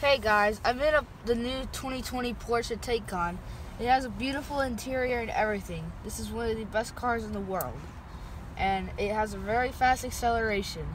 Hey guys, I'm in a, the new 2020 Porsche Taycan. It has a beautiful interior and everything. This is one of the best cars in the world. And it has a very fast acceleration.